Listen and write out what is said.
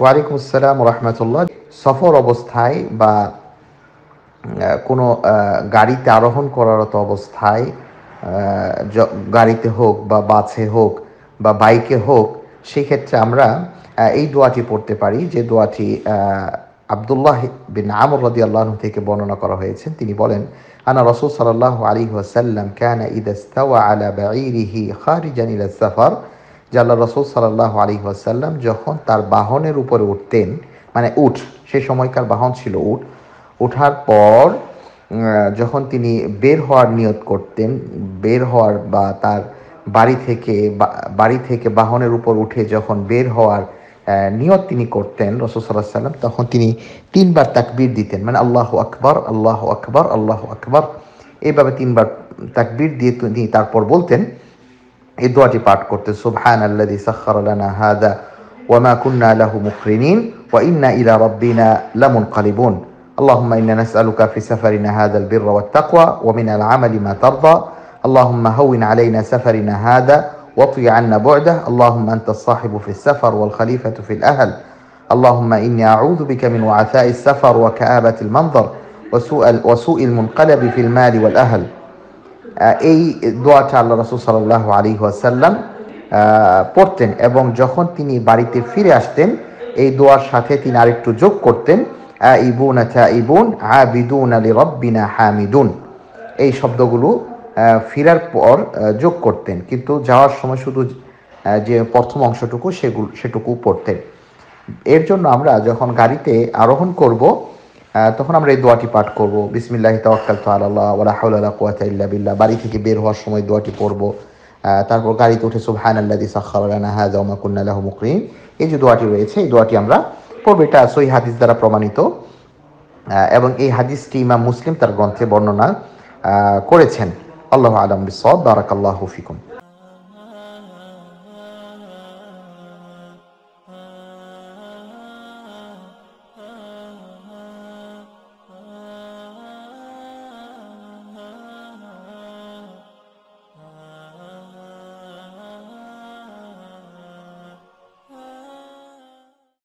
ওয়ালাইকুম আসসালাম রহমতুল্লাহ সফর অবস্থায় বা কোনো গাড়িতে আরোহণ করারত অবস্থায় গাড়িতে হোক বা বাসে হোক বা বাইকে হোক, সেক্ষেত্রে আমরা এই দোয়াটি পড়তে পারি যে দোয়াটি আবদুল্লাহ বিন আমর রদি আল্লাহ থেকে বর্ণনা করা হয়েছে। তিনি বলেন, আনা রসুল সাল্লাহ আলী ওয়াসাল্লাম কানা ইদাস্তাওয়া আলা বাঈরিহি খারিজান ইলা যে আল্লাহ রসুল সাল্লাহ আলী ওয়াসাল্লাম যখন তার বাহনের উপরে উঠতেন মানে উঠ, সে সময়কার বাহন ছিল উঠ ওঠার পর যখন তিনি বের হওয়ার নিয়ত করতেন, বের হওয়ার বা তার বাড়ি থেকে বাড়ি থেকে বাহনের উপর উঠে যখন বের হওয়ার নিয়ত তিনি করতেন রসুল সাল্লাহ সাল্লাম তখন তিনি তিনবার তাকবির দিতেন। মানে আল্লাহ আকবর আল্লাহ আকবর আল্লাহ আকবর। এইভাবে তিনবার তাকবির দিয়ে তিনি তারপর বলতেন এই দোয়াটি পাঠ করতে সুবহান আল্লাযী সাখখারা লানা হাদা ওয়া মা কুন্না লাহু মুকরিনিন ওয়া ইন্না ইলা রাব্বিনা লামুনকালিবুন اللهم إنا نسألك في سفرنا هذا البر والتقوى ومن العمل ما ترضى اللهم هون علينا سفرنا هذا واطي عنا بعده اللهم أنت الصاحب في السفر والخليفة في الأهل اللهم إني أعوذ بك من وعثاء السفر وكآبة المنظر وسوء, وسوء المنقلب في المال والأهل আহ, এই দোয়াটা আল্লাহ রসুল সাল্লাহ আলী ওয়াসাল্লাম পড়তেন এবং যখন তিনি বাড়িতে ফিরে আসতেন, এই দোয়ার সাথে তিনি আরেকটু যোগ করতেন ইবুন ইবুন আবিদুন আলী রব্বিনা হামিদুন। এই শব্দগুলো ফিরার পর যোগ করতেন। কিন্তু যাওয়ার সময় শুধু যে প্রথম অংশটুকু সেগুলো, সেটুকু পড়তেন। এর জন্য আমরা যখন গাড়িতে আরোহণ করব তখন আমরা এই দোয়াটি পাঠ করব। বিসমিল্লাহি তাওয়াক্কাল তো আল্লাহ ওয়ালা হাওলা ওয়ালা ইল্লা বিল্লাহ। বাড়ি থেকে বের হওয়ার সময় দোয়াটি পড়ব। তারপর গাড়িতে উঠে, সুবহানাল্লাযী সাখখারা লানা হাযা ওয়া মা কুন্না লাহু এই যে দোয়াটি রয়েছে, এই দোয়াটি আমরা পড়ব। এটা সহিহ হাদিস দ্বারা প্রমাণিত। এবং এই হাদিসটি ইমাম মুসলিম তার গ্রন্থে বর্ণনা করেছেন। আল্লাহ আলম বিসব বারাকাল্লাহু ফিকুম।